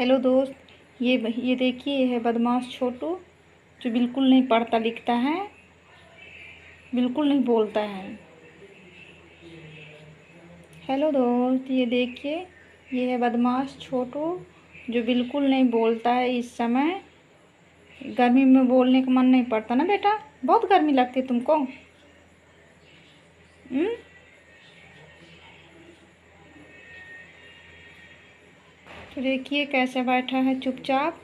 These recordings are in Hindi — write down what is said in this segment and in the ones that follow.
हेलो दोस्त, ये ये देखिए, ये है बदमाश छोटू, जो बिल्कुल नहीं पढ़ता लिखता है, बिल्कुल नहीं बोलता है। हेलो दोस्त, ये देखिए, ये है बदमाश छोटू, जो बिल्कुल नहीं बोलता है इस समय। गर्मी में बोलने का मन नहीं पड़ता ना बेटा? बहुत गर्मी लगती है तुमको। तो देखिए कैसे बैठा है चुपचाप।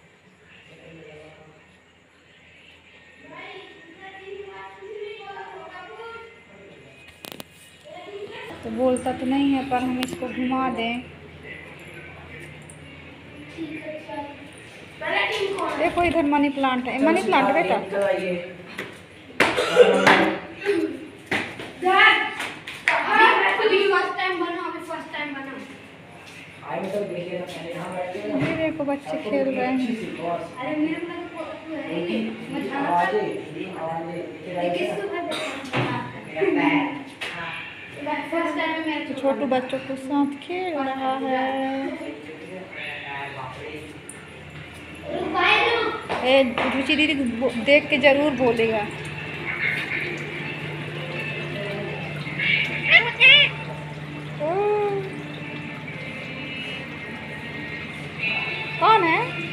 तो बोलता तो नहीं है, पर हम इसको घुमा दें। देखो इधर मनी प्लांट है। मनी प्लांट बेटा। ये देखो बच्चे खेल रहे हैं। तो छोटू बच्चों के साथ खेल रहा है। रुचि दीदी देख के ज़रूर बोलेगा। कौन है?